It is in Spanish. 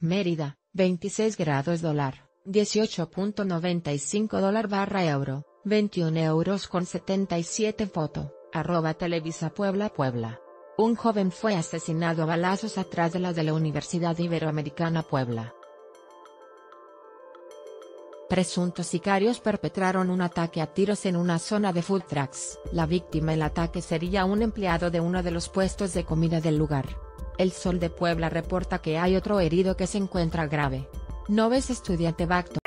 Mérida, 26 grados dólar, 18.95 dólar barra euro, 21 euros con 77 foto, arroba Televisa Puebla Puebla. Un joven fue asesinado a balazos atrás de las de la Universidad Iberoamericana Puebla. Presuntos sicarios perpetraron un ataque a tiros en una zona de food trucks. La víctima del ataque sería un empleado de uno de los puestos de comida del lugar. El Sol de Puebla reporta que hay otro herido que se encuentra grave. Noves estudiante Bacto.